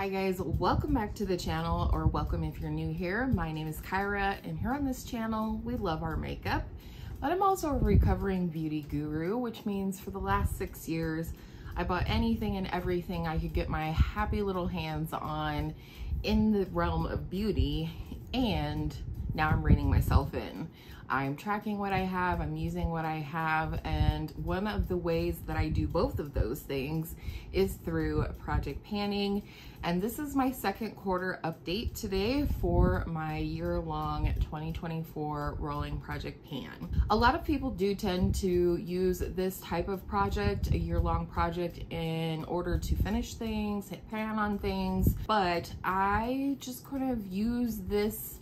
Hi guys, welcome back to the channel or welcome if you're new here. My name is Kyra and here on this channel, we love our makeup, but I'm also a recovering beauty guru, which means for the last six years, I bought anything and everything I could get my happy little hands on in the realm of beauty and now I'm reining myself in. I'm tracking what I have, I'm using what I have, and one of the ways that I do both of those things is through project panning. And this is my second quarter update today for my year-long 2024 rolling project pan. A lot of people do tend to use this type of project, a year-long project, in order to finish things, hit pan on things, but I just kind of use this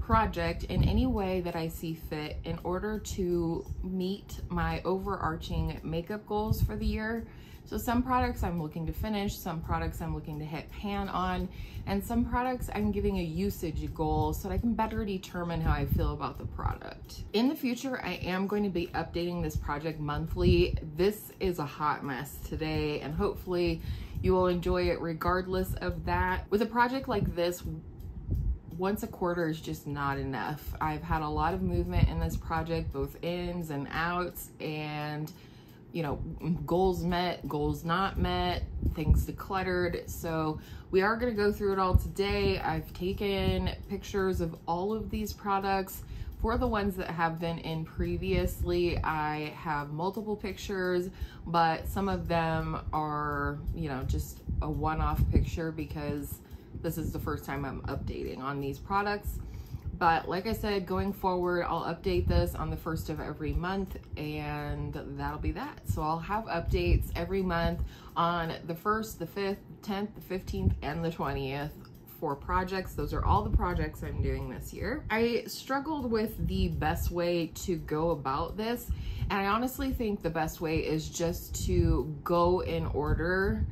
project in any way that I see fit in order to meet my overarching makeup goals for the year. So some products I'm looking to finish, some products I'm looking to hit pan on, and some products I'm giving a usage goal so that I can better determine how I feel about the product. In the future, I am going to be updating this project monthly. This is a hot mess today, and hopefully you will enjoy it regardless of that. With a project like this, once a quarter is just not enough. I've had a lot of movement in this project, both ins and outs, and you know, goals met, goals not met, things decluttered. So we are gonna go through it all today. I've taken pictures of all of these products. For the ones that have been in previously, I have multiple pictures, but some of them are, you know, just a one-off picture because this is the first time I'm updating on these products. But like I said, going forward, I'll update this on the first of every month and that'll be that. So I'll have updates every month on the 1st, the 5th, 10th, the 15th, and the 20th for projects. Those are all the projects I'm doing this year. I struggled with the best way to go about this. And I honestly think the best way is just to go in order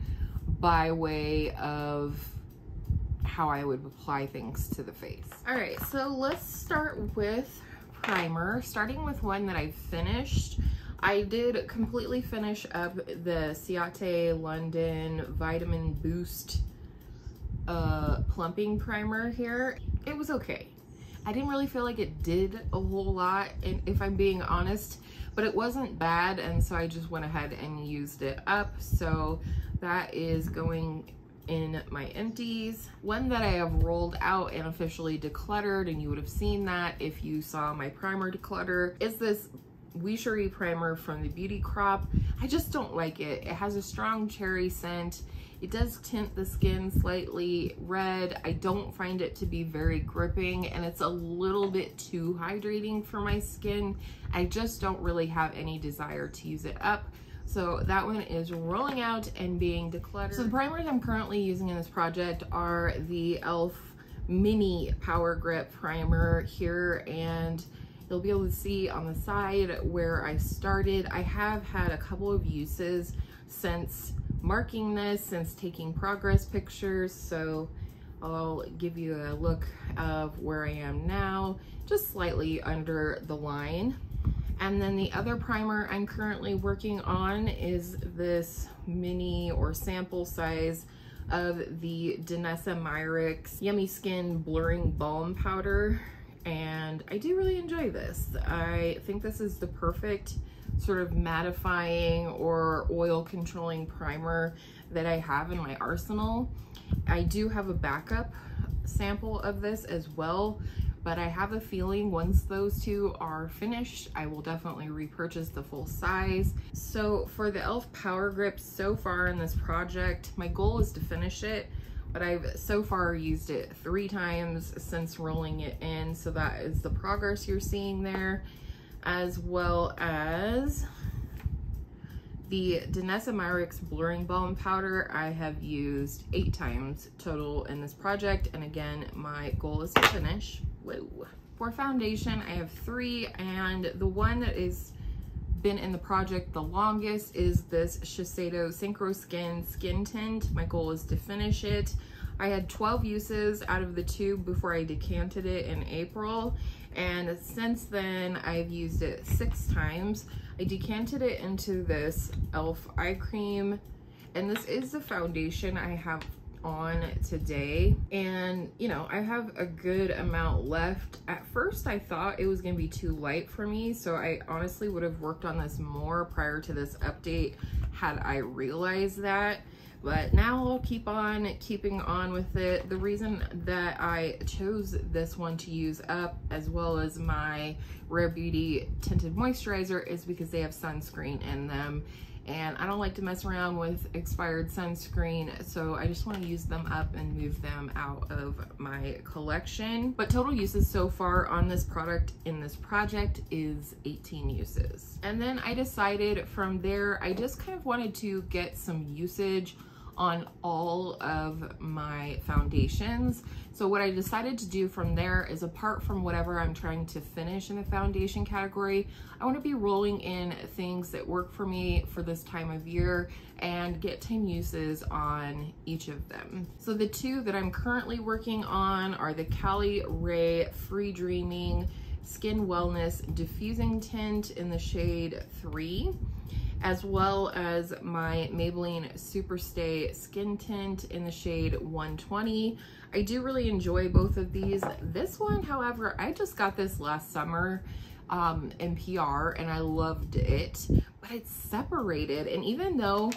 by way of how I would apply things to the face. All right, so let's start with primer, starting with one that I finished. I did completely finish up the Ciate London Vitamin Boost uh, plumping primer here. It was okay. I didn't really feel like it did a whole lot, and if I'm being honest, but it wasn't bad, and so I just went ahead and used it up. So that is going in my empties. One that I have rolled out and officially decluttered, and you would have seen that if you saw my primer declutter, is this Weechery primer from the Beauty Crop. I just don't like it. It has a strong cherry scent. It does tint the skin slightly red. I don't find it to be very gripping and it's a little bit too hydrating for my skin. I just don't really have any desire to use it up. So that one is rolling out and being decluttered. So the primers I'm currently using in this project are the e.l.f. Mini Power Grip Primer here and you'll be able to see on the side where I started. I have had a couple of uses since marking this, since taking progress pictures. So I'll give you a look of where I am now, just slightly under the line. And then the other primer I'm currently working on is this mini or sample size of the Danessa Myricks Yummy Skin Blurring Balm Powder. And I do really enjoy this. I think this is the perfect sort of mattifying or oil controlling primer that I have in my arsenal. I do have a backup sample of this as well but I have a feeling once those two are finished, I will definitely repurchase the full size. So for the e.l.f. Power Grip so far in this project, my goal is to finish it, but I've so far used it three times since rolling it in. So that is the progress you're seeing there, as well as the Danessa Myricks Blurring Balm Powder I have used eight times total in this project. And again, my goal is to finish. For foundation, I have three, and the one that is been in the project the longest is this Shiseido Synchro Skin Skin Tint. My goal is to finish it. I had 12 uses out of the tube before I decanted it in April, and since then I've used it six times. I decanted it into this e.l.f. eye cream, and this is the foundation I have on today. And, you know, I have a good amount left. At first, I thought it was to be too light for me. So I honestly would have worked on this more prior to this update had I realized that but now I'll keep on keeping on with it. The reason that I chose this one to use up as well as my Rare Beauty Tinted Moisturizer is because they have sunscreen in them and I don't like to mess around with expired sunscreen so I just want to use them up and move them out of my collection. But total uses so far on this product in this project is 18 uses. And then I decided from there I just kind of wanted to get some usage on all of my foundations. So what I decided to do from there is apart from whatever I'm trying to finish in the foundation category, I wanna be rolling in things that work for me for this time of year and get 10 uses on each of them. So the two that I'm currently working on are the Caliray Free Dreaming Skin Wellness Diffusing Tint in the shade 3 as well as my Maybelline Superstay Skin Tint in the shade 120. I do really enjoy both of these. This one, however, I just got this last summer um, in PR and I loved it, but it's separated. And even though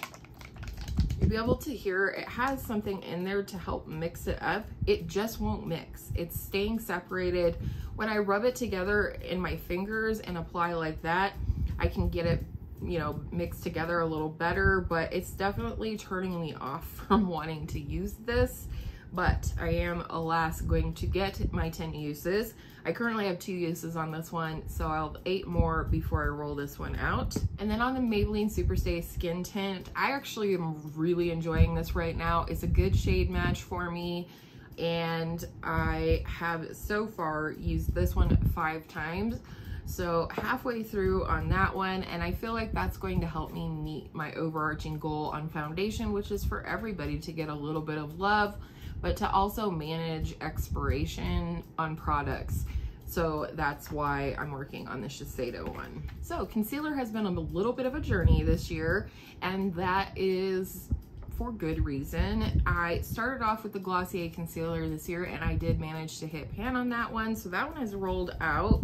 you'll be able to hear it has something in there to help mix it up, it just won't mix. It's staying separated. When I rub it together in my fingers and apply like that, I can get it you know, mixed together a little better, but it's definitely turning me off from wanting to use this. But I am, alas, going to get my 10 uses. I currently have two uses on this one, so I'll have eight more before I roll this one out. And then on the Maybelline Superstay Skin Tint, I actually am really enjoying this right now. It's a good shade match for me and I have so far used this one five times. So halfway through on that one, and I feel like that's going to help me meet my overarching goal on foundation, which is for everybody to get a little bit of love, but to also manage expiration on products. So that's why I'm working on the Shiseido one. So concealer has been a little bit of a journey this year, and that is for good reason. I started off with the Glossier concealer this year and I did manage to hit pan on that one. So that one has rolled out.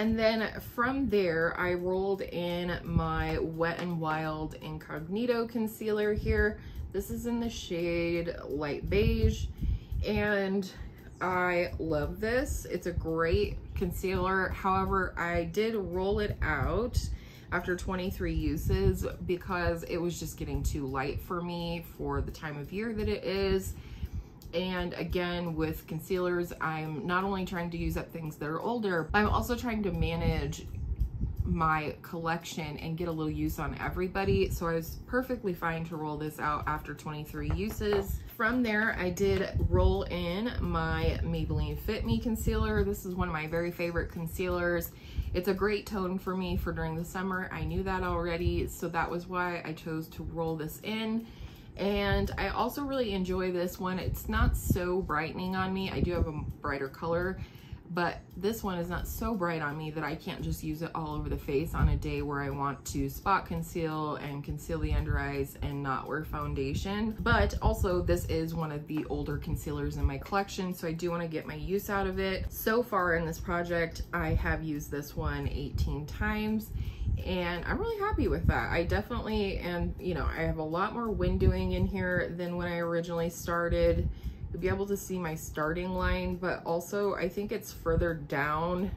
And then from there, I rolled in my Wet n Wild Incognito Concealer here. This is in the shade Light Beige. And I love this. It's a great concealer. However, I did roll it out after 23 uses because it was just getting too light for me for the time of year that it is. And again, with concealers, I'm not only trying to use up things that are older, but I'm also trying to manage my collection and get a little use on everybody. So I was perfectly fine to roll this out after 23 uses. From there, I did roll in my Maybelline Fit Me concealer. This is one of my very favorite concealers. It's a great tone for me for during the summer. I knew that already, so that was why I chose to roll this in. And I also really enjoy this one. It's not so brightening on me. I do have a brighter color, but this one is not so bright on me that I can't just use it all over the face on a day where I want to spot conceal and conceal the under eyes and not wear foundation. But also this is one of the older concealers in my collection, so I do want to get my use out of it. So far in this project, I have used this one 18 times and I'm really happy with that. I definitely, am, you know, I have a lot more windowing in here than when I originally started. Be able to see my starting line, but also I think it's further down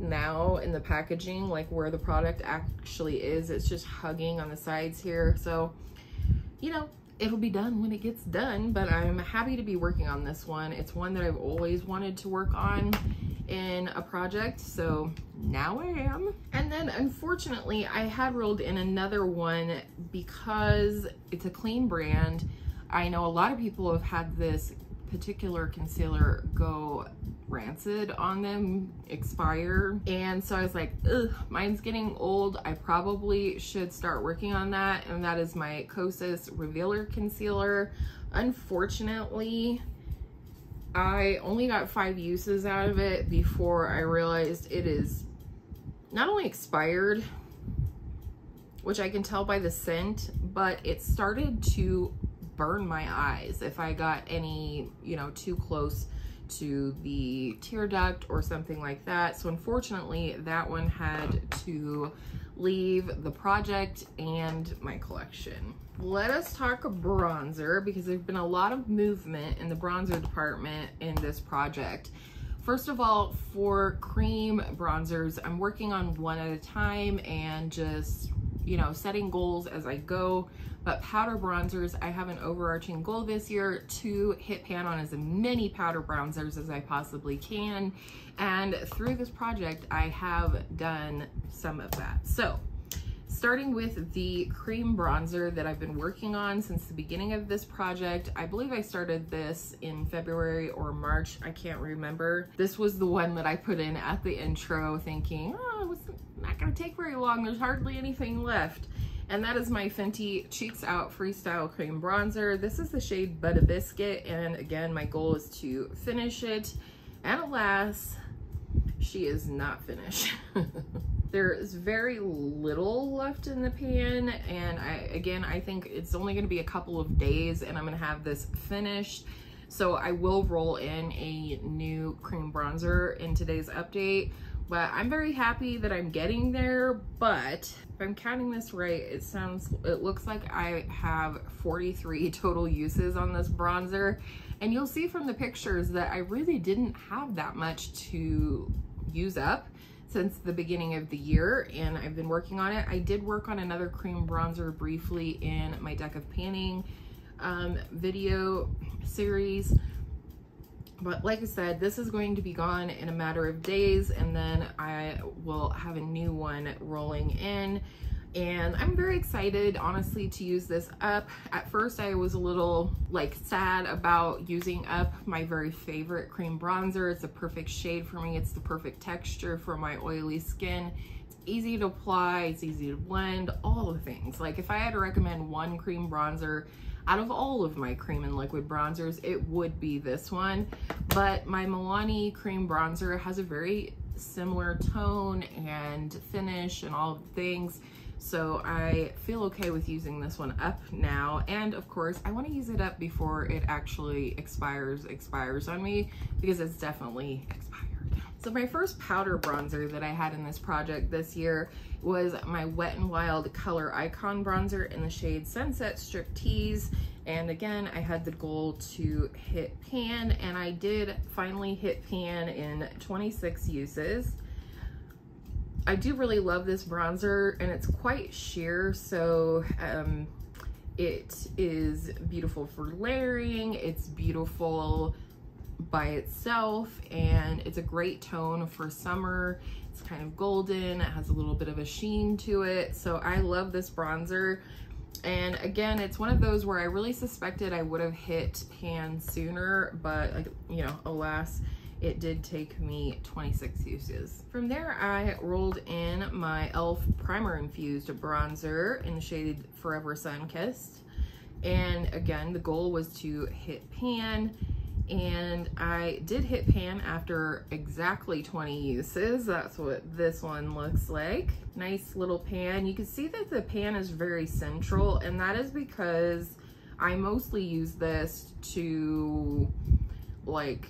now in the packaging, like where the product actually is. It's just hugging on the sides here. So, you know, it'll be done when it gets done, but I'm happy to be working on this one. It's one that I've always wanted to work on in a project, so now I am. And then unfortunately, I had rolled in another one because it's a clean brand. I know a lot of people have had this particular concealer go rancid on them, expire. And so I was like, ugh, mine's getting old. I probably should start working on that. And that is my Kosas Revealer Concealer. Unfortunately, I only got five uses out of it before I realized it is not only expired, which I can tell by the scent, but it started to burn my eyes if I got any, you know, too close to the tear duct or something like that. So unfortunately, that one had to leave the project and my collection. Let us talk bronzer because there's been a lot of movement in the bronzer department in this project. First of all, for cream bronzers, I'm working on one at a time and just, you know, setting goals as I go. But powder bronzers, I have an overarching goal this year to hit pan on as many powder bronzers as I possibly can. And through this project, I have done some of that. So starting with the cream bronzer that I've been working on since the beginning of this project. I believe I started this in February or March. I can't remember. This was the one that I put in at the intro thinking, oh, not gonna take very long. There's hardly anything left and that is my Fenty Cheeks Out Freestyle Cream Bronzer. This is the shade Butter Biscuit, and again, my goal is to finish it, and alas, she is not finished. there is very little left in the pan, and I again, I think it's only gonna be a couple of days, and I'm gonna have this finished. So I will roll in a new cream bronzer in today's update but I'm very happy that I'm getting there, but if I'm counting this right, it sounds, it looks like I have 43 total uses on this bronzer. And you'll see from the pictures that I really didn't have that much to use up since the beginning of the year and I've been working on it. I did work on another cream bronzer briefly in my deck of panning um, video series but like I said, this is going to be gone in a matter of days and then I will have a new one rolling in. And I'm very excited, honestly, to use this up. At first, I was a little like sad about using up my very favorite cream bronzer. It's a perfect shade for me. It's the perfect texture for my oily skin. It's easy to apply, it's easy to blend, all the things. Like if I had to recommend one cream bronzer out of all of my cream and liquid bronzers, it would be this one. But my Milani cream bronzer has a very similar tone and finish and all the things. So I feel okay with using this one up now. And of course, I wanna use it up before it actually expires, expires on me because it's definitely expired. So my first powder bronzer that I had in this project this year was my Wet n Wild Color Icon Bronzer in the shade Sunset Striptease. And again, I had the goal to hit pan and I did finally hit pan in 26 uses. I do really love this bronzer and it's quite sheer. So um, it is beautiful for layering. It's beautiful by itself and it's a great tone for summer. It's kind of golden. It has a little bit of a sheen to it. So I love this bronzer. And again, it's one of those where I really suspected I would have hit pan sooner, but you know, alas, it did take me 26 uses. From there, I rolled in my e.l.f. Primer Infused Bronzer in the shade Forever Sun Kissed. And again, the goal was to hit pan and I did hit pan after exactly 20 uses. That's what this one looks like. Nice little pan. You can see that the pan is very central and that is because I mostly use this to like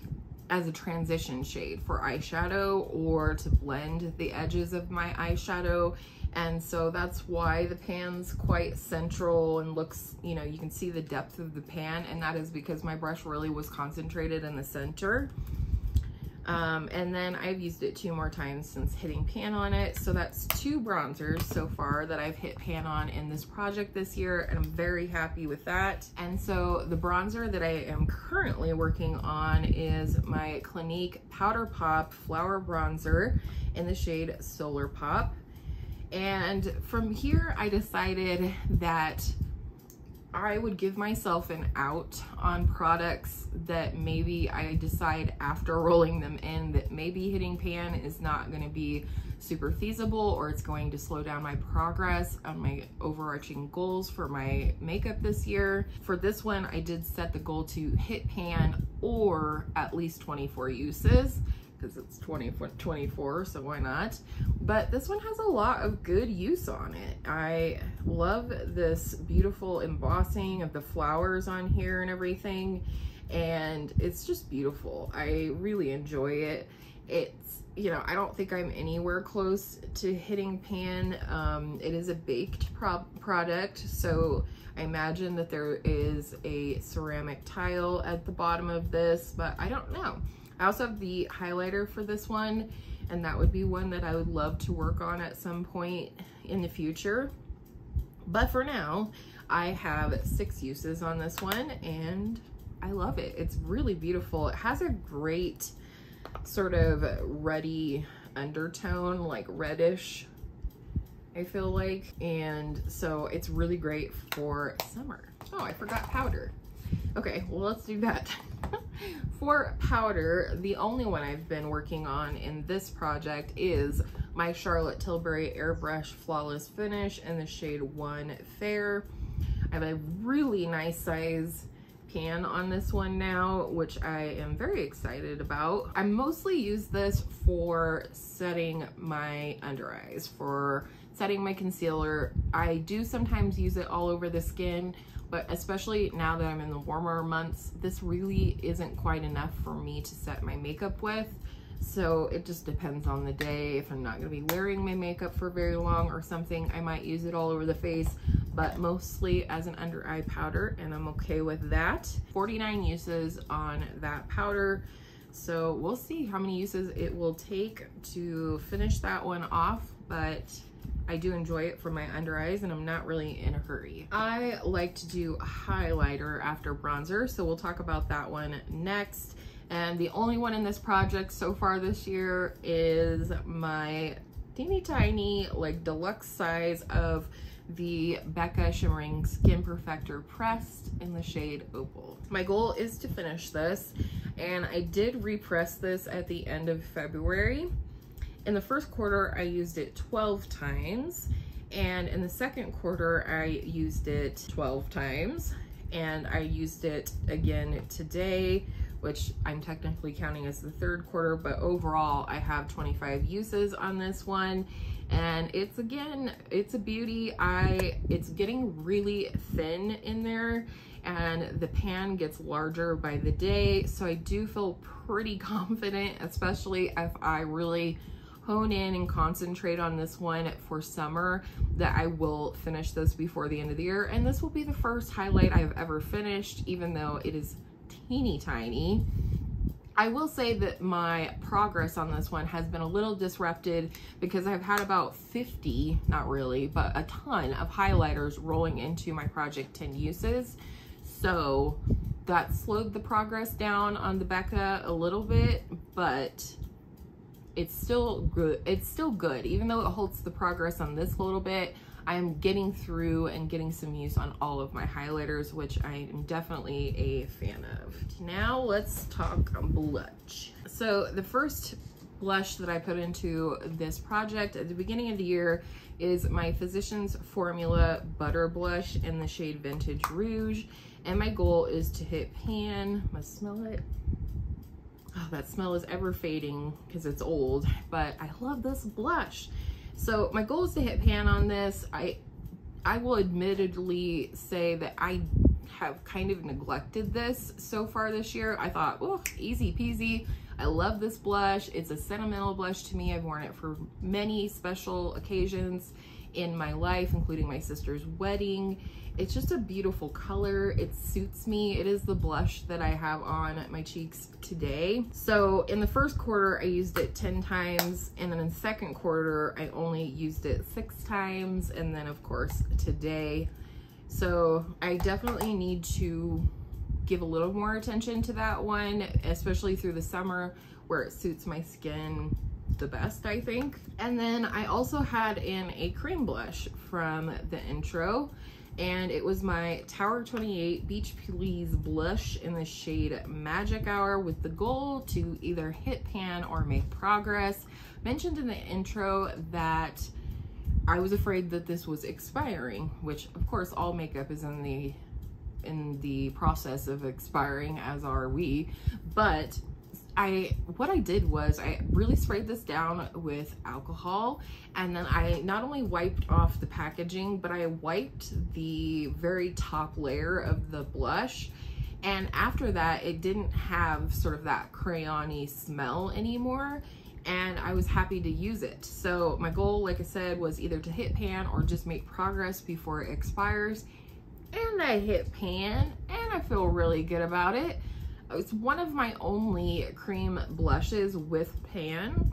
as a transition shade for eyeshadow or to blend the edges of my eyeshadow and so that's why the pan's quite central and looks, you know, you can see the depth of the pan and that is because my brush really was concentrated in the center. Um, and then I've used it two more times since hitting pan on it. So that's two bronzers so far that I've hit pan on in this project this year and I'm very happy with that. And so the bronzer that I am currently working on is my Clinique Powder Pop Flower Bronzer in the shade Solar Pop. And from here, I decided that I would give myself an out on products that maybe I decide after rolling them in that maybe hitting pan is not going to be super feasible or it's going to slow down my progress on my overarching goals for my makeup this year. For this one, I did set the goal to hit pan or at least 24 uses because it's 20, 24, so why not? But this one has a lot of good use on it. I love this beautiful embossing of the flowers on here and everything. And it's just beautiful. I really enjoy it. It's, you know, I don't think I'm anywhere close to hitting pan. Um, it is a baked pro product, so I imagine that there is a ceramic tile at the bottom of this, but I don't know. I also have the highlighter for this one, and that would be one that I would love to work on at some point in the future. But for now, I have six uses on this one, and I love it. It's really beautiful. It has a great sort of ruddy undertone, like reddish I feel like. And so it's really great for summer. Oh, I forgot powder. Okay, well, let's do that. for powder, the only one I've been working on in this project is my Charlotte Tilbury Airbrush Flawless Finish in the shade 1 Fair. I have a really nice size pan on this one now, which I am very excited about. I mostly use this for setting my under eyes, for setting my concealer. I do sometimes use it all over the skin, but especially now that I'm in the warmer months, this really isn't quite enough for me to set my makeup with. So it just depends on the day. If I'm not gonna be wearing my makeup for very long or something, I might use it all over the face, but mostly as an under eye powder and I'm okay with that. 49 uses on that powder. So we'll see how many uses it will take to finish that one off, but I do enjoy it for my under eyes and I'm not really in a hurry. I like to do highlighter after bronzer, so we'll talk about that one next. And the only one in this project so far this year is my teeny tiny, like deluxe size of the Becca Shimmering Skin Perfector Pressed in the shade Opal. My goal is to finish this, and I did repress this at the end of February. In the first quarter, I used it 12 times. And in the second quarter, I used it 12 times. And I used it again today, which I'm technically counting as the third quarter, but overall I have 25 uses on this one. And it's again, it's a beauty. I It's getting really thin in there and the pan gets larger by the day. So I do feel pretty confident, especially if I really hone in and concentrate on this one for summer that I will finish this before the end of the year. And this will be the first highlight I've ever finished, even though it is teeny tiny. I will say that my progress on this one has been a little disrupted because I've had about 50, not really, but a ton of highlighters rolling into my project 10 uses. So that slowed the progress down on the Becca a little bit, but it's still good. It's still good, even though it holds the progress on this a little bit. I'm getting through and getting some use on all of my highlighters, which I am definitely a fan of. Now let's talk blush. So the first blush that I put into this project at the beginning of the year is my Physicians Formula Butter Blush in the shade Vintage Rouge. And my goal is to hit pan, must smell it, oh, that smell is ever fading because it's old, but I love this blush. So my goal is to hit pan on this. I, I will admittedly say that I have kind of neglected this so far this year. I thought, oh, easy peasy. I love this blush. It's a sentimental blush to me. I've worn it for many special occasions in my life, including my sister's wedding. It's just a beautiful color. It suits me. It is the blush that I have on my cheeks today. So in the first quarter, I used it 10 times. And then in the second quarter, I only used it six times. And then of course today. So I definitely need to give a little more attention to that one, especially through the summer where it suits my skin the best, I think. And then I also had in a cream blush from the intro and it was my Tower 28 Beach Please blush in the shade Magic Hour with the goal to either hit pan or make progress. Mentioned in the intro that I was afraid that this was expiring, which of course all makeup is in the in the process of expiring as are we, but I what I did was I really sprayed this down with alcohol and then I not only wiped off the packaging but I wiped the very top layer of the blush and after that it didn't have sort of that crayony smell anymore and I was happy to use it. So my goal, like I said, was either to hit pan or just make progress before it expires. And I hit pan and I feel really good about it. It's one of my only cream blushes with pan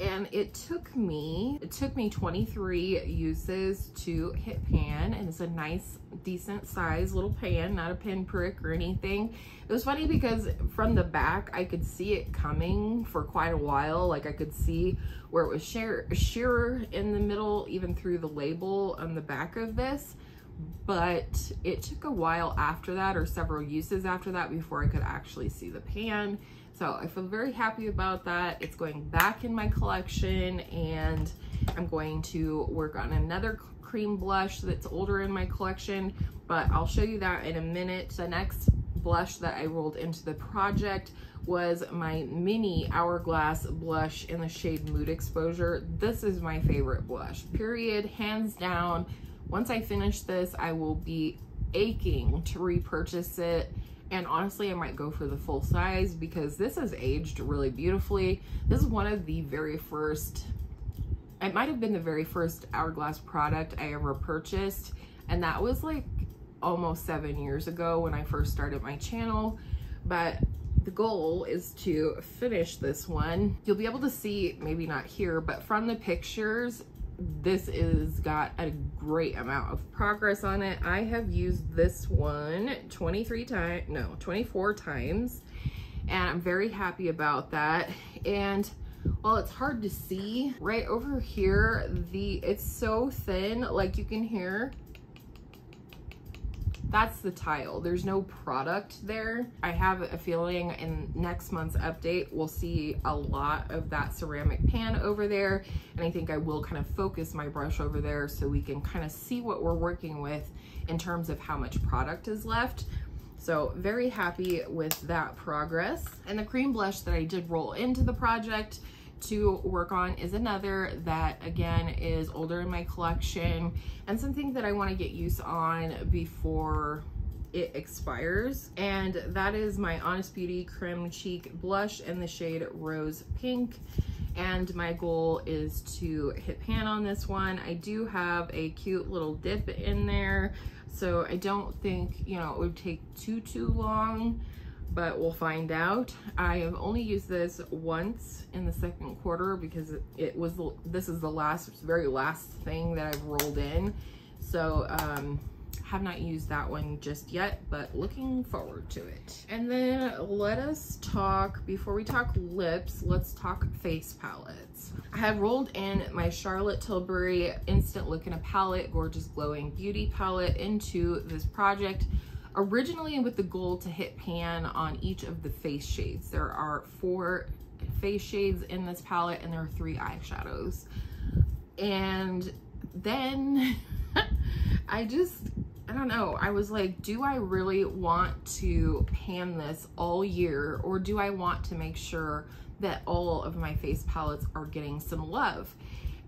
and it took me it took me 23 uses to hit pan and it's a nice decent size little pan not a pin prick or anything. It was funny because from the back I could see it coming for quite a while. Like I could see where it was sheer, shearer in the middle even through the label on the back of this but it took a while after that or several uses after that before I could actually see the pan so I feel very happy about that. It's going back in my collection and I'm going to work on another cream blush that's older in my collection, but I'll show you that in a minute. The next blush that I rolled into the project was my mini Hourglass blush in the shade Mood Exposure. This is my favorite blush, period, hands down. Once I finish this, I will be aching to repurchase it and honestly, I might go for the full size because this has aged really beautifully. This is one of the very first, it might have been the very first Hourglass product I ever purchased. And that was like almost seven years ago when I first started my channel. But the goal is to finish this one. You'll be able to see, maybe not here, but from the pictures, this is got a great amount of progress on it. I have used this one 23 times, no, 24 times, and I'm very happy about that. And while it's hard to see, right over here, the it's so thin, like you can hear, that's the tile. There's no product there. I have a feeling in next month's update, we'll see a lot of that ceramic pan over there. And I think I will kind of focus my brush over there so we can kind of see what we're working with in terms of how much product is left. So very happy with that progress. And the cream blush that I did roll into the project to work on is another that again is older in my collection and something that I want to get use on before it expires. And that is my Honest Beauty Creme Cheek Blush in the shade Rose Pink. And my goal is to hit pan on this one. I do have a cute little dip in there so I don't think you know it would take too too long but we'll find out. I have only used this once in the second quarter because it was, this is the last, very last thing that I've rolled in. So, um, have not used that one just yet, but looking forward to it. And then let us talk, before we talk lips, let's talk face palettes. I had rolled in my Charlotte Tilbury Instant Look in a Palette Gorgeous Glowing Beauty Palette into this project originally with the goal to hit pan on each of the face shades. There are four face shades in this palette and there are three eyeshadows. And then I just, I don't know, I was like, do I really want to pan this all year or do I want to make sure that all of my face palettes are getting some love?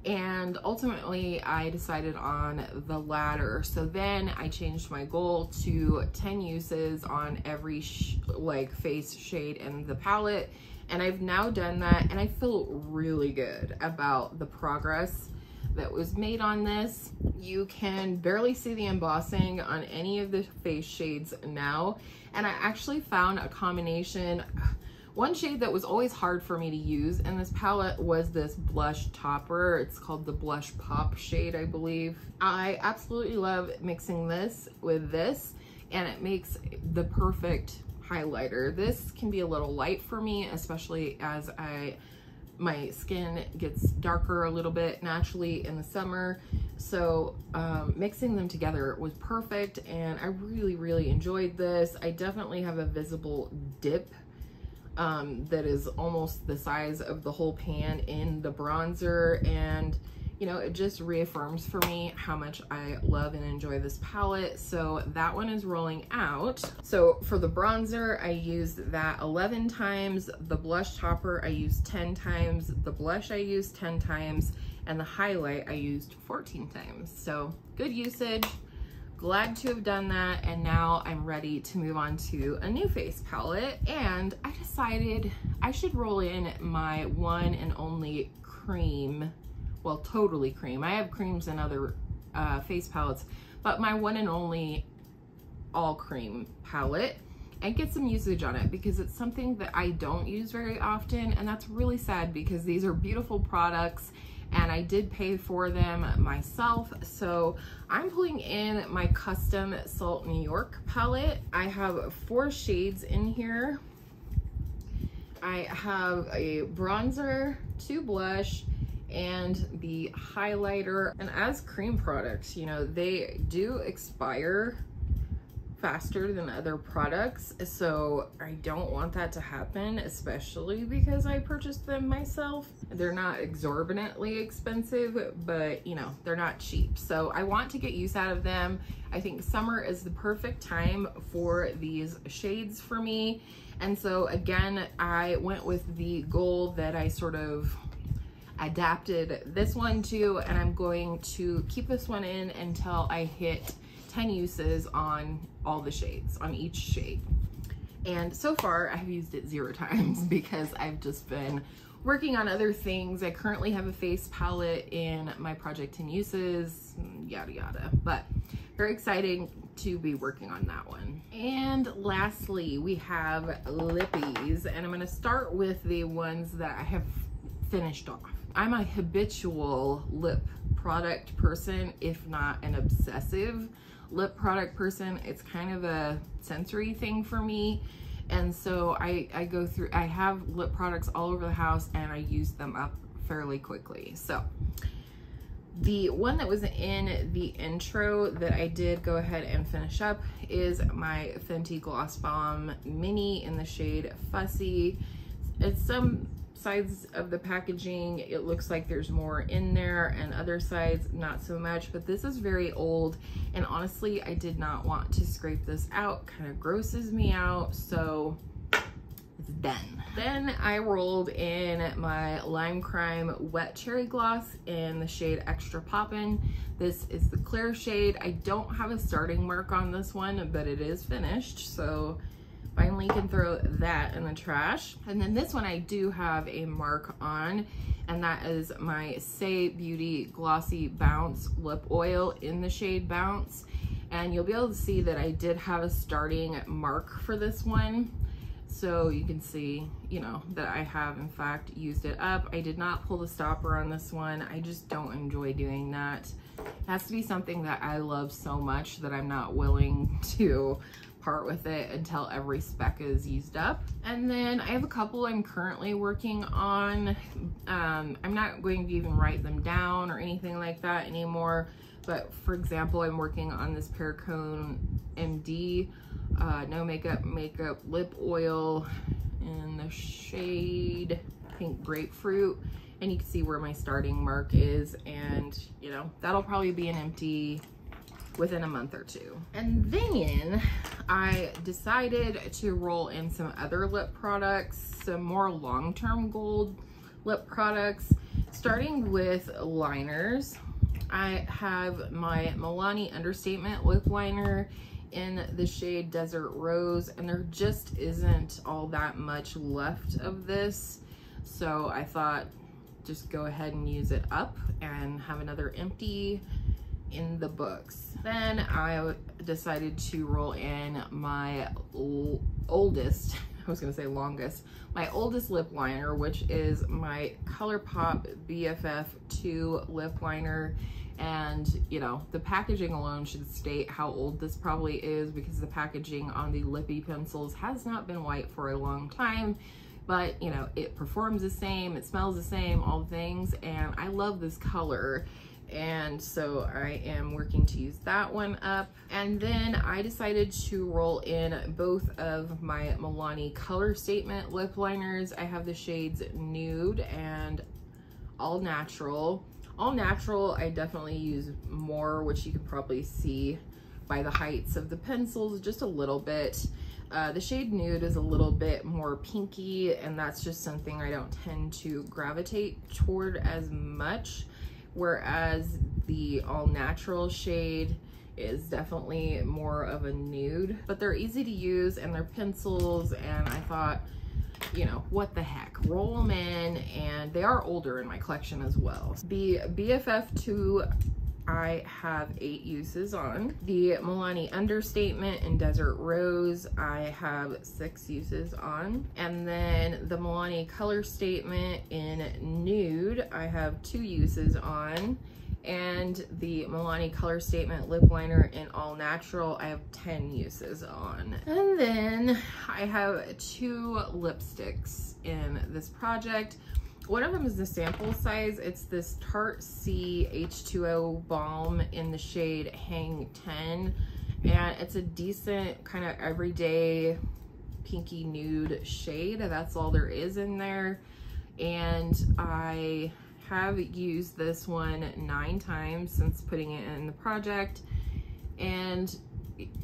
And ultimately I decided on the latter. So then I changed my goal to 10 uses on every like face shade in the palette and I've now done that and I feel really good about the progress that was made on this. You can barely see the embossing on any of the face shades now and I actually found a combination one shade that was always hard for me to use in this palette was this blush topper. It's called the Blush Pop shade, I believe. I absolutely love mixing this with this and it makes the perfect highlighter. This can be a little light for me, especially as I my skin gets darker a little bit naturally in the summer. So um, mixing them together was perfect and I really, really enjoyed this. I definitely have a visible dip um, that is almost the size of the whole pan in the bronzer and you know, it just reaffirms for me how much I love and enjoy this palette. So that one is rolling out. So for the bronzer, I used that 11 times. The blush topper, I used 10 times. The blush I used 10 times. And the highlight I used 14 times. So good usage. Glad to have done that. And now I'm ready to move on to a new face palette. And I decided I should roll in my one and only cream well, totally cream. I have creams and other uh, face palettes, but my one and only all cream palette and get some usage on it because it's something that I don't use very often and that's really sad because these are beautiful products and I did pay for them myself. So I'm pulling in my custom Salt New York palette. I have four shades in here. I have a bronzer, two blush, and the highlighter. And as cream products, you know, they do expire faster than other products. So I don't want that to happen, especially because I purchased them myself. They're not exorbitantly expensive, but you know, they're not cheap. So I want to get use out of them. I think summer is the perfect time for these shades for me. And so again, I went with the gold that I sort of adapted this one too, and I'm going to keep this one in until I hit 10 uses on all the shades, on each shade. And so far, I've used it zero times because I've just been working on other things. I currently have a face palette in my Project 10 Uses, mm, yada yada. But very exciting to be working on that one. And lastly, we have lippies. And I'm gonna start with the ones that I have finished off. I'm a habitual lip product person, if not an obsessive lip product person. It's kind of a sensory thing for me. And so I, I go through, I have lip products all over the house and I use them up fairly quickly. So the one that was in the intro that I did go ahead and finish up is my Fenty Gloss Bomb Mini in the shade Fussy. It's some sides of the packaging, it looks like there's more in there and other sides, not so much, but this is very old. And honestly, I did not want to scrape this out, kind of grosses me out. So it's done. Then I rolled in my Lime Crime Wet Cherry Gloss in the shade Extra Poppin'. This is the clear shade. I don't have a starting mark on this one, but it is finished. So finally can throw that in the trash. And then this one I do have a mark on and that is my Saie Beauty Glossy Bounce Lip Oil in the shade Bounce. And you'll be able to see that I did have a starting mark for this one. So you can see, you know, that I have in fact used it up. I did not pull the stopper on this one. I just don't enjoy doing that. It has to be something that I love so much that I'm not willing to part with it until every speck is used up. And then I have a couple I'm currently working on. Um, I'm not going to even write them down or anything like that anymore. But for example, I'm working on this Perricone MD uh, No Makeup Makeup Lip Oil in the shade Pink Grapefruit. And you can see where my starting mark is. And, you know, that'll probably be an empty within a month or two. And then I decided to roll in some other lip products, some more long-term gold lip products, starting with liners. I have my Milani Understatement lip liner in the shade Desert Rose, and there just isn't all that much left of this. So I thought just go ahead and use it up and have another empty in the books. Then I decided to roll in my oldest, I was gonna say longest, my oldest lip liner, which is my ColourPop BFF2 lip liner. And, you know, the packaging alone should state how old this probably is because the packaging on the lippy pencils has not been white for a long time but you know it performs the same it smells the same all things and i love this color and so I am working to use that one up. And then I decided to roll in both of my Milani Color Statement lip liners. I have the shades Nude and All Natural. All natural, I definitely use more, which you can probably see by the heights of the pencils just a little bit. Uh, the shade nude is a little bit more pinky and that's just something I don't tend to gravitate toward as much. Whereas the all natural shade is definitely more of a nude, but they're easy to use and they're pencils and I thought, you know, what the heck, roll them in and they are older in my collection as well. The BFF2 I have eight uses on. The Milani Understatement in Desert Rose, I have six uses on. And then the Milani Color Statement in Nude, I have two uses on. And the Milani Color Statement Lip Liner in All Natural, I have 10 uses on. And then I have two lipsticks in this project. One of them is the sample size. It's this Tarte C H2O Balm in the shade Hang 10. And it's a decent kind of everyday pinky nude shade. That's all there is in there. And I have used this one nine times since putting it in the project. And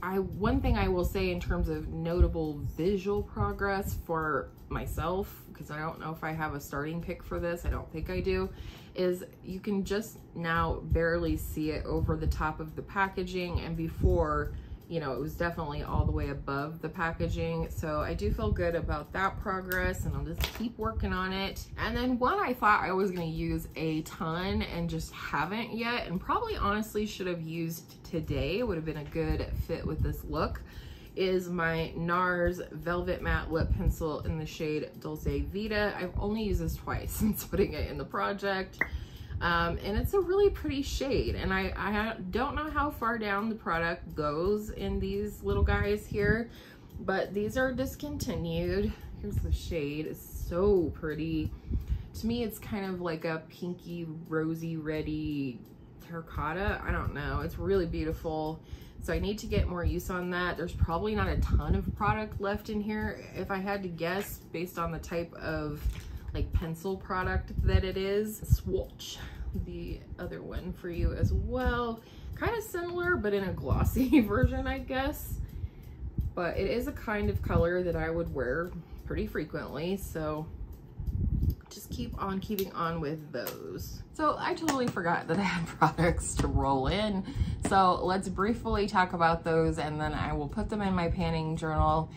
I one thing I will say in terms of notable visual progress for myself, because I don't know if I have a starting pick for this, I don't think I do, is you can just now barely see it over the top of the packaging and before you know, it was definitely all the way above the packaging. So I do feel good about that progress and I'll just keep working on it. And then one I thought I was gonna use a ton and just haven't yet and probably honestly should have used today, would have been a good fit with this look, is my NARS Velvet Matte Lip Pencil in the shade Dolce Vita. I've only used this twice since putting it in the project. Um, and it's a really pretty shade. And I, I don't know how far down the product goes in these little guys here, but these are discontinued. Here's the shade, it's so pretty. To me, it's kind of like a pinky, rosy, reddy terracotta. I don't know, it's really beautiful. So I need to get more use on that. There's probably not a ton of product left in here. If I had to guess based on the type of like pencil product that it is. Swatch the other one for you as well. Kind of similar, but in a glossy version, I guess. But it is a kind of color that I would wear pretty frequently, so just keep on keeping on with those. So I totally forgot that I had products to roll in. So let's briefly talk about those and then I will put them in my panning journal.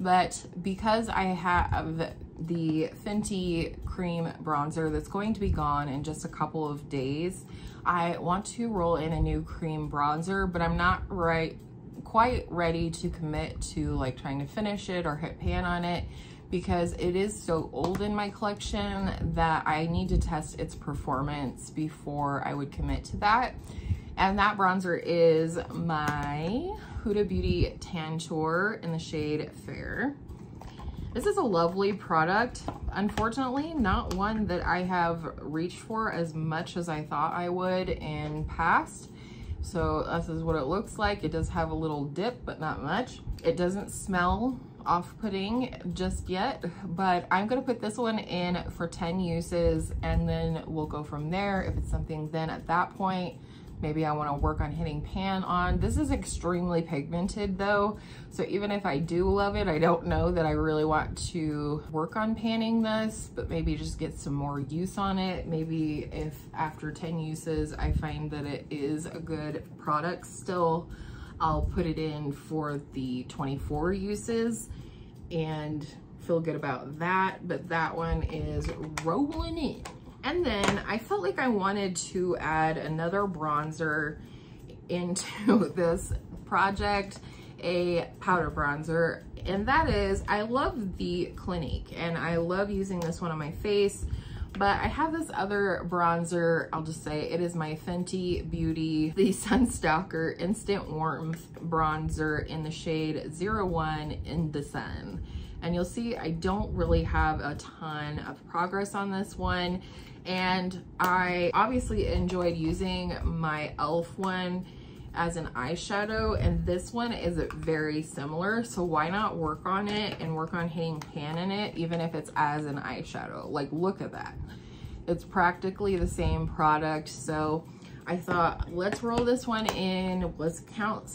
But because I have the Fenty cream bronzer that's going to be gone in just a couple of days. I want to roll in a new cream bronzer, but I'm not right quite ready to commit to like trying to finish it or hit pan on it because it is so old in my collection that I need to test its performance before I would commit to that. And that bronzer is my Huda Beauty Tantour in the shade Fair. This is a lovely product. Unfortunately, not one that I have reached for as much as I thought I would in past. So this is what it looks like. It does have a little dip, but not much. It doesn't smell off-putting just yet, but I'm gonna put this one in for 10 uses and then we'll go from there. If it's something then at that point, maybe I want to work on hitting pan on. This is extremely pigmented though, so even if I do love it, I don't know that I really want to work on panning this, but maybe just get some more use on it. Maybe if after 10 uses, I find that it is a good product still, I'll put it in for the 24 uses and feel good about that, but that one is rolling in. And then I felt like I wanted to add another bronzer into this project, a powder bronzer. And that is, I love the Clinique and I love using this one on my face, but I have this other bronzer, I'll just say it is my Fenty Beauty, the Sun Stalk'r Instant Warmth Bronzer in the shade 01 in the Sun. And you'll see I don't really have a ton of progress on this one and I obviously enjoyed using my e.l.f. one as an eyeshadow and this one is very similar so why not work on it and work on hitting pan in it even if it's as an eyeshadow like look at that It's practically the same product. So I thought, let's roll this one in. Let's count,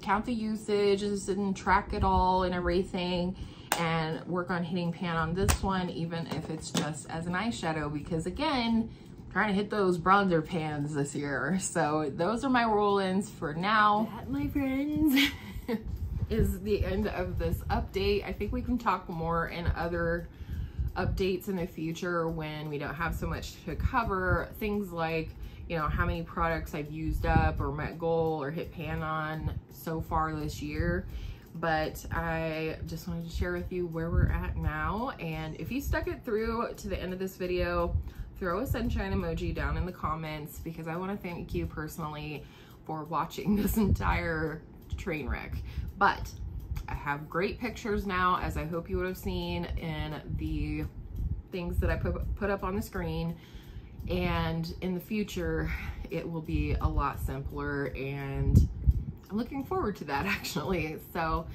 count the usages and track it all and everything and work on hitting pan on this one, even if it's just as an eyeshadow, because again, trying to hit those bronzer pans this year. So those are my roll-ins for now. That, my friends, is the end of this update. I think we can talk more in other updates in the future when we don't have so much to cover. Things like, you know, how many products I've used up or met goal or hit pan on so far this year but I just wanted to share with you where we're at now. And if you stuck it through to the end of this video, throw a sunshine emoji down in the comments because I want to thank you personally for watching this entire train wreck. But I have great pictures now, as I hope you would have seen in the things that I put, put up on the screen. And in the future, it will be a lot simpler and I'm looking forward to that actually. So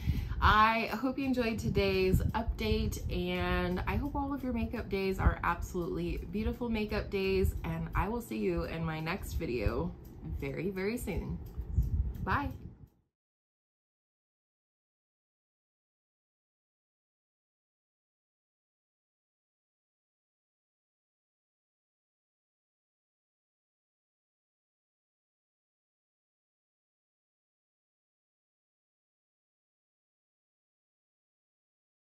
I hope you enjoyed today's update and I hope all of your makeup days are absolutely beautiful makeup days and I will see you in my next video very, very soon. Bye.